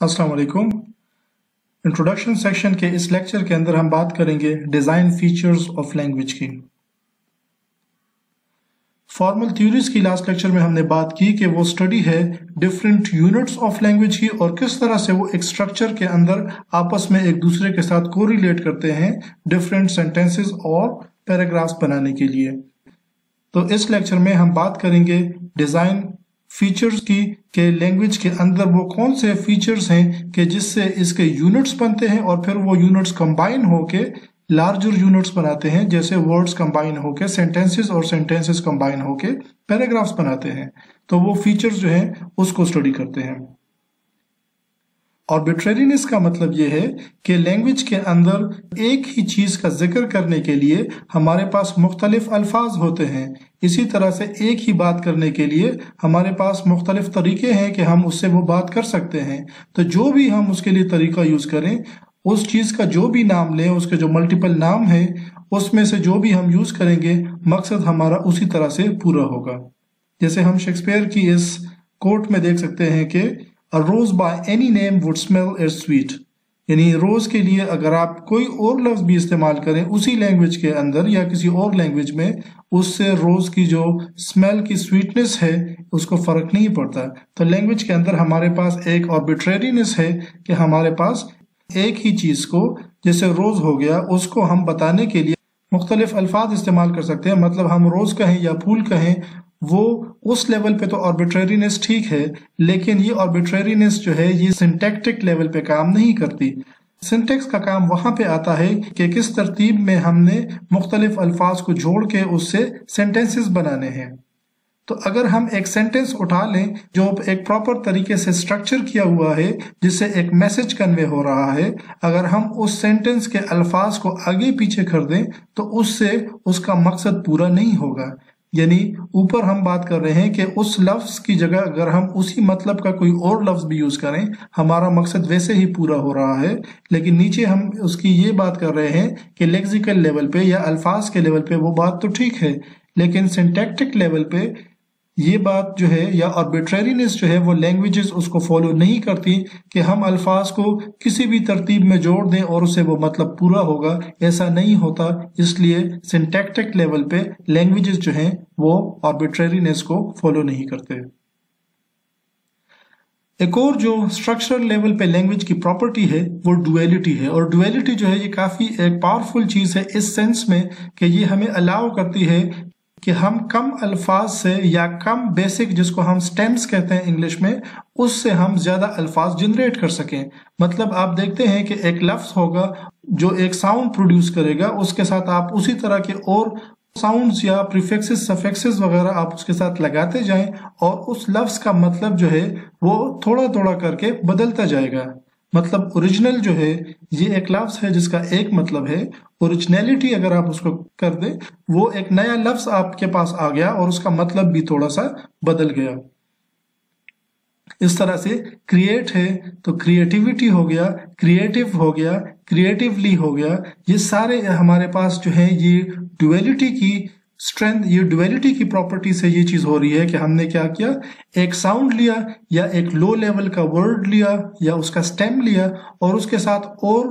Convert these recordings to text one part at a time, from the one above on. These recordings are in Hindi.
अस्सलाम वालेकुम। इंट्रोडक्शन सेक्शन के इस लेक्चर के अंदर हम बात करेंगे डिज़ाइन फीचर्स ऑफ़ लैंग्वेज की। फॉर्मल थ्योरीज की लास्ट लेक्चर में हमने बात की कि वो स्टडी है डिफरेंट यूनिट्स ऑफ़ लैंग्वेज की और किस तरह से वो एक स्ट्रक्चर के अंदर आपस में एक दूसरे के साथ कोरिलेट करते हैं डिफरेंट सेंटेंसेस और पैराग्राफ्स बनाने के लिए। तो इस लेक्चर में हम बात करेंगे डिज़ाइन फीचर्स की, के लैंग्वेज के अंदर वो कौन से फीचर्स हैं कि जिससे इसके यूनिट्स बनते हैं और फिर वो यूनिट्स कंबाइन होके लार्जर यूनिट्स बनाते हैं, जैसे वर्ड्स कंबाइन होके सेंटेंसेस और सेंटेंसेस कंबाइन होके पैराग्राफ्स बनाते हैं। तो वो फीचर्स जो हैं, उसको स्टडी करते हैं। ऑर्बिट्रेरीनेस का मतलब यह है कि लैंग्वेज के अंदर एक ही चीज़ का ज़िक्र करने के लिए हमारे पास मुख्तलिफ़ अल्फाज होते हैं। इसी तरह से एक ही बात करने के लिए हमारे पास मुख्तलिफ़ तरीके हैं कि हम उससे वो बात कर सकते हैं तो जो भी हम उसके लिए तरीका यूज़ करें, उस चीज़ का जो भी नाम लें, उसके जो मल्टीपल नाम है, उसमें से जो भी हम यूज़ करेंगे, मकसद हमारा उसी तरह से पूरा होगा जैसे हम शेक्सपियर की इस कोर्ट में देख सकते हैं कि, A rose by any name would smell as sweet. यानी रोज के लिए अगर आप कोई और लफ्ज भी इस्तेमाल करें, उसी लैंग्वेज के अंदर या किसी और लैंग्वेज में, उससे रोज की जो स्मेल की स्वीटनेस है, उसको फ़र्क नहीं पड़ता। तो लैंग्वेज के अंदर हमारे पास एक ऑर्बिट्रेरीनेस है कि हमारे पास एक ही चीज़ को, जैसे रोज हो गया, उसको हम बताने के लिए मुख्तलिफ़ अल्फाज इस्तेमाल कर सकते हैं। मतलब हम रोज कहें या फूल कहें वो उस लेवल पे तो ऑर्बिट्रेरीनेस ठीक है, लेकिन ये ऑर्बिट्रेरीनेस जो है, ये सिंटेक्टिक लेवल पे काम नहीं करती। सिंटेक्स का काम वहाँ पे आता है कि किस तरतीब में हमने मुख्तलिफ़ अल्फाज को जोड़ के उससे सेंटेंसेस बनाने हैं। तो अगर हम एक सेंटेंस उठा लें, जो एक प्रॉपर तरीके से स्ट्रक्चर किया हुआ है, जिससे एक मैसेज कन्वे हो रहा है, अगर हम उस सेंटेंस के अल्फाज को आगे पीछे कर दें तो उससे उसका मकसद पूरा नहीं होगा। यानी ऊपर हम बात कर रहे हैं कि उस लफ्ज की जगह अगर हम उसी मतलब का कोई और लफ्ज भी यूज़ करें, हमारा मकसद वैसे ही पूरा हो रहा है, लेकिन नीचे हम उसकी ये बात कर रहे हैं कि लेक्सिकल लेवल पे या अल्फाज के लेवल पे वो बात तो ठीक है, लेकिन सिंटेक्टिक लेवल पे ये बात जो है या आर्बिट्रेरीनेस जो है वो लैंग्वेजेस उसको फॉलो नहीं करती कि हम अल्फाज को किसी भी तरतीब में जोड़ दें और उससे वो मतलब पूरा होगा, ऐसा नहीं होता। इसलिए सिंटेक्टिक लेवल पे लैंग्वेजेस जो हैं वो आर्बिट्रेरीनेस को फॉलो नहीं करते। एक और जो स्ट्रक्चरल लेवल पे लैंग्वेज की प्रॉपर्टी है, वो डुअलिटी है। और डुअलिटी जो है, ये काफ़ी एक पावरफुल चीज़ है इस सेंस में कि ये हमें अलाउ करती है कि हम कम अल्फाज से या कम बेसिक जिसको हम स्टेम्स कहते हैं इंग्लिश में, उससे हम ज़्यादा अल्फाज जनरेट कर सकें। मतलब आप देखते हैं कि एक लफ्ज होगा जो एक साउंड प्रोड्यूस करेगा, उसके साथ आप उसी तरह के और साउंड्स या प्रीफिक्सेस सफिक्सेस वगैरह आप उसके साथ लगाते जाएँ और उस लफ्ज का मतलब जो है, वो थोड़ा थोड़ा करके बदलता जाएगा। मतलब ओरिजिनल जो है, ये एक लफ्ज है जिसका एक मतलब है ओरिजिनलिटी अगर आप उसको कर दें, वो एक नया लफ्ज आपके पास आ गया और उसका मतलब भी थोड़ा सा बदल गया। इस तरह से क्रिएट है तो क्रिएटिविटी हो गया क्रिएटिव हो गया क्रिएटिवली हो गया, ये सारे हमारे पास जो है, ये डुअलिटी की स्ट्रेंथ ये डुअलिटी की प्रॉपर्टी से ये चीज़ हो रही है कि हमने क्या किया? एक साउंड लिया या एक लो लेवल का वर्ड लिया या उसका स्टेम लिया और उसके साथ और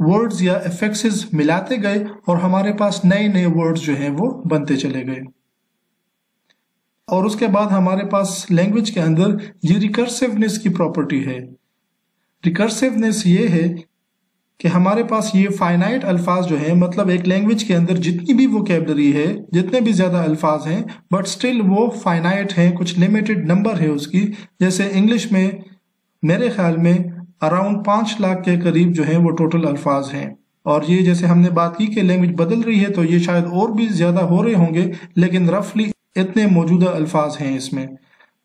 वर्ड्स या इफेक्ट्स मिलाते गए और हमारे पास नए नए वर्ड्स जो हैं वो बनते चले गए। और उसके बाद हमारे पास लैंग्वेज के अंदर ये रिकर्सिवनेस की प्रॉपर्टी है। रिकर्सिवनेस ये है कि हमारे पास ये फाइनाइट अल्फाज जो है मतलब एक लैंग्वेज के अंदर जितनी भी वोकेबलरी है, जितने भी ज़्यादा अल्फाज हैं बट स्टिल वो फाइनाइट है, कुछ लिमिटेड नंबर है उसकी। जैसे इंग्लिश में, मेरे ख्याल में अराउंड पाँच लाख के करीब जो है वो टोटल अल्फाज हैं। और ये जैसे हमने बात की कि लैंग्वेज बदल रही है तो ये शायद और भी ज़्यादा हो रहे होंगे, लेकिन रफली इतने मौजूदा अल्फाज हैं इसमें।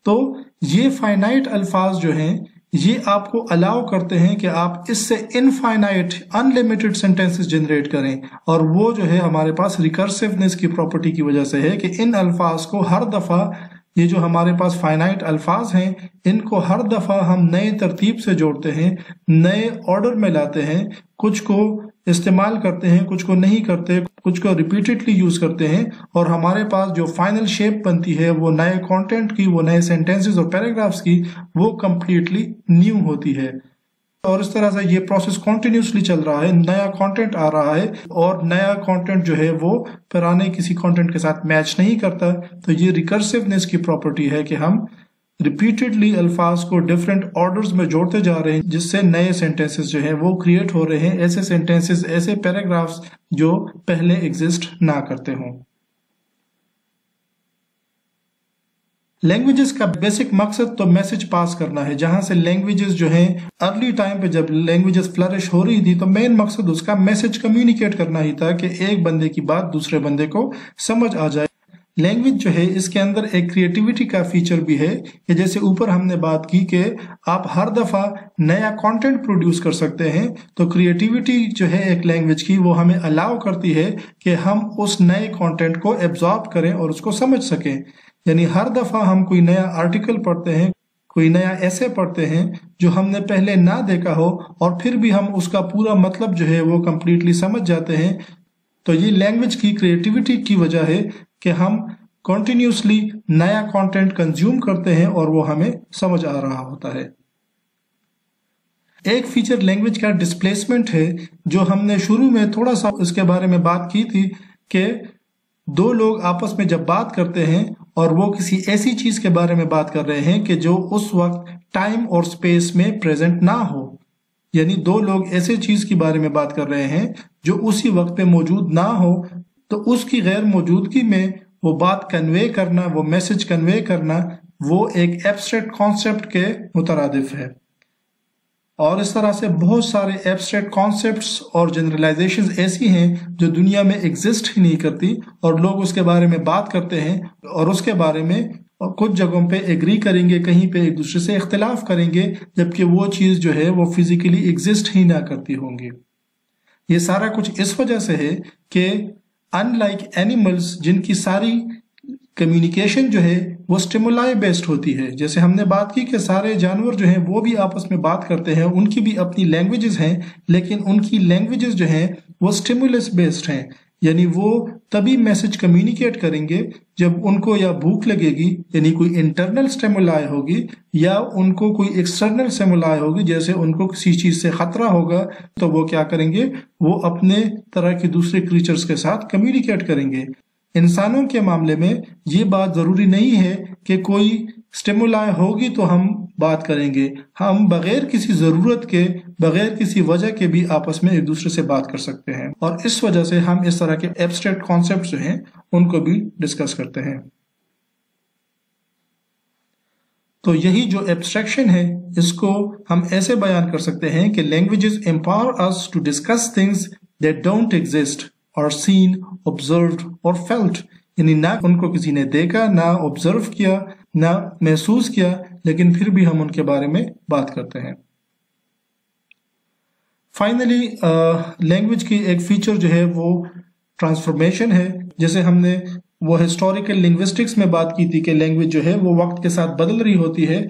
तो ये फाइनाइट अल्फाज जो हैं ये आपको अलाउ करते हैं कि आप इससे इनफाइनाइट अनलिमिटेड सेंटेंसेस जनरेट करें। और वो जो है हमारे पास रिकर्सिवनेस की प्रॉपर्टी की वजह से है कि इन अल्फाज को हर दफ़ा ये जो हमारे पास फाइनाइट अल्फाज हैं, इनको हर दफ़ा हम नए तरतीब से जोड़ते हैं, नए ऑर्डर में लाते हैं, कुछ को इस्तेमाल करते हैं, कुछ को नहीं करते, कुछ को रिपीटेडली यूज़ करते हैं, और हमारे पास जो फाइनल शेप बनती है, वो नए कंटेंट की, वो नए सेंटेंसेस और पैराग्राफ्स की, वो कम्प्लीटली न्यू होती है। और इस तरह से ये प्रोसेस कॉन्टिन्यूसली चल रहा है, नया कंटेंट आ रहा है और नया कंटेंट जो है वो पुराने किसी कंटेंट के साथ मैच नहीं करता। तो ये रिकर्सिवनेस की प्रॉपर्टी है कि हम रिपीटेडली अल्फाज को डिफरेंट ऑर्डर्स में जोड़ते जा रहे हैं, जिससे नए सेंटेंसेस जो है वो क्रिएट हो रहे हैं, ऐसे सेंटेंसेस ऐसे पैराग्राफ्स जो पहले एग्जिस्ट ना करते हों। लैंग्वेजेस का बेसिक मकसद तो मैसेज पास करना है। जहाँ से लैंग्वेजेस जो हैं अर्ली टाइम पे जब लैंग्वेजेस फ्लरिश हो रही थी तो मेन मकसद उसका मैसेज कम्युनिकेट करना ही था कि एक बंदे की बात दूसरे बंदे को समझ आ जाए। लैंग्वेज जो है, इसके अंदर एक क्रिएटिविटी का फीचर भी है कि जैसे ऊपर हमने बात की कि आप हर दफ़ा नया कंटेंट प्रोड्यूस कर सकते हैं तो क्रिएटिविटी जो है एक लैंग्वेज की, वो हमें अलाउ करती है कि हम उस नए कंटेंट को एब्जॉर्ब करें और उसको समझ सकें। यानी हर दफ़ा हम कोई नया आर्टिकल पढ़ते हैं, कोई नया ऐसे पढ़ते हैं, जो हमने पहले ना देखा हो, और फिर भी हम उसका पूरा मतलब जो है, वो कम्प्लीटली समझ जाते हैं तो ये लैंग्वेज की क्रिएटिविटी की वजह है कि हम कॉन्टिन्यूसली नया कंटेंट कंज्यूम करते हैं और वो हमें समझ आ रहा होता है। एक फीचर लैंग्वेज का डिस्प्लेसमेंट है, जो हमने शुरू में थोड़ा सा इसके बारे में बात की थी कि दो लोग आपस में जब बात करते हैं और वो किसी ऐसी चीज़ के बारे में बात कर रहे हैं कि जो उस वक्त टाइम और स्पेस में प्रेजेंट ना हो। यानी दो लोग ऐसे चीज़ के बारे में बात कर रहे हैं जो उसी वक्त पे मौजूद ना हो तो उसकी गैर मौजूदगी में वो बात कन्वे करना, वो मैसेज कन्वे करना, वो एक एब्स्ट्रैक्ट कॉन्सेप्ट के मुतरदफ है। और इस तरह से बहुत सारे एब्स्ट्रैक्ट कॉन्सेप्ट्स और जनरलाइजेशन ऐसी हैं जो दुनिया में एग्जिस्ट ही नहीं करती और लोग उसके बारे में बात करते हैं और उसके बारे में कुछ जगहों पे एग्री करेंगे, कहीं पे एक दूसरे से इख्तलाफ करेंगे, जबकि वो चीज़ जो है वो फिजिकली एग्जिस्ट ही ना करती होंगी। ये सारा कुछ इस वजह से है कि अनलाइक एनिमल्स जिनकी सारी कम्युनिकेशन जो है, वो स्टिमुलाई बेस्ड होती है। जैसे हमने बात की कि सारे जानवर जो हैं, वो भी आपस में बात करते हैं, उनकी भी अपनी लैंग्वेजेस हैं, लेकिन उनकी लैंग्वेजेस जो हैं, वो स्टिमुलस बेस्ड हैं। यानी वो तभी मैसेज कम्युनिकेट करेंगे जब उनको या भूख लगेगी, यानी कोई इंटरनल स्टेमुलाई होगी, या उनको कोई एक्सटर्नल स्टेमुलाई होगी, जैसे उनको किसी चीज़ से खतरा होगा तो वो क्या करेंगे? वो अपने तरह के दूसरे क्रीचर्स के साथ कम्युनिकेट करेंगे। इंसानों के मामले में ये बात ज़रूरी नहीं है कि कोई स्टेमुलाई होगी तो हम बात करेंगे। हम बगैर किसी ज़रूरत के, बगैर किसी वजह के भी आपस में एक दूसरे से बात कर सकते हैं। और इस वजह से हम इस तरह के एब्स्ट्रैक्ट कॉन्सेप्ट जो हैं, उनको भी डिस्कस करते हैं। तो यही जो एब्स्ट्रैक्शन है, इसको हम ऐसे बयान कर सकते हैं कि languages empower us to discuss things that don't exist और सीन ऑब्ज़र्व और फेल्ट यानी ना उनको किसी ने देखा, ना ऑब्ज़र्व किया ना महसूस किया, लेकिन फिर भी हम उनके बारे में बात करते हैं। फाइनली लैंग्वेज की एक फीचर जो है वो ट्रांसफॉर्मेशन है। जैसे हमने वो हिस्टोरिकल लिंग्विस्टिक्स में बात की थी कि लैंग्वेज जो है वो वक्त के साथ बदल रही होती है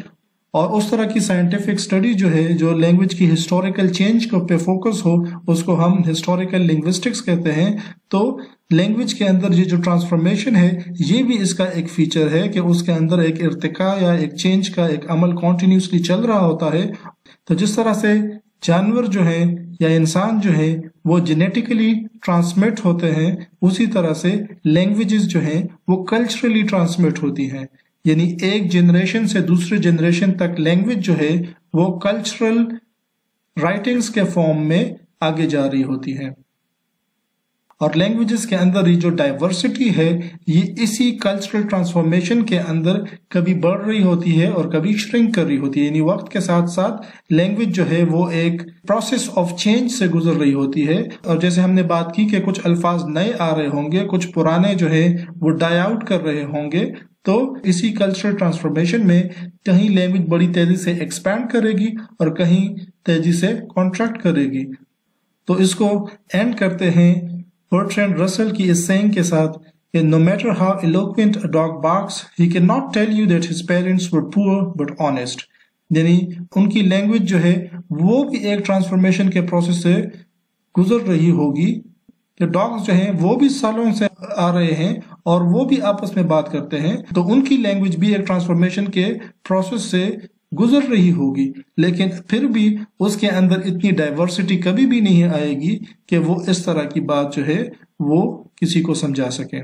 और उस तरह की साइंटिफिक स्टडी जो है, जो लैंग्वेज की हिस्टोरिकल चेंज को पे फोकस हो, उसको हम हिस्टोरिकल लिंग्विस्टिक्स कहते हैं। तो लैंग्वेज के अंदर ये जो ट्रांसफॉर्मेशन है, ये भी इसका एक फीचर है कि उसके अंदर एक इर्तिका या एक चेंज का एक अमल कॉन्टिन्यूसली चल रहा होता है। तो जिस तरह से जानवर जो है या इंसान जो है, वो जेनेटिकली ट्रांसमिट होते हैं, उसी तरह से लैंग्वेजेस जो हैं, वो कल्चरली ट्रांसमिट होती हैं। यानी एक जनरेशन से दूसरे जनरेशन तक लैंग्वेज जो है, वो कल्चरल राइटिंग्स के फॉर्म में आगे जा रही होती है। और लैंग्वेजेस के अंदर ये जो डाइवर्सिटी है, ये इसी कल्चरल ट्रांसफॉर्मेशन के अंदर कभी बढ़ रही होती है और कभी श्रिंक कर रही होती है। यानी वक्त के साथ साथ लैंग्वेज जो है वो एक प्रोसेस ऑफ़ चेंज से गुजर रही होती है। और जैसे हमने बात की कि कुछ अल्फाज नए आ रहे होंगे, कुछ पुराने जो है वो डाई आउट कर रहे होंगे तो इसी कल्चरल ट्रांसफॉर्मेशन में कहीं लैंग्वेज बड़ी तेज़ी से एक्सपैंड करेगी और कहीं तेज़ी से कॉन्ट्रैक्ट करेगी। तो इसको एंड करते हैं बर्ट्रैंड रसल की इस सेइंग के साथ कि no matter how eloquent a dog barks, he cannot tell you that his parents were poor but honest. यानी उनकी लैंग्वेज जो है वो भी एक ट्रांसफॉर्मेशन के प्रोसेस से गुजर रही होगी कि डॉग्स जो हैं वो भी सालों से आ रहे हैं और वो भी आपस में बात करते हैं तो उनकी लैंग्वेज भी एक ट्रांसफॉर्मेशन के प्रोसेस से गुजर रही होगी, लेकिन फिर भी उसके अंदर इतनी डाइवर्सिटी कभी भी नहीं आएगी कि वो इस तरह की बात जो है, वो किसी को समझा सके।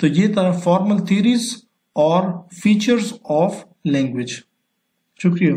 तो ये तरह फॉर्मल थीरीज और फीचर्स ऑफ़ लैंग्वेज शुक्रिया।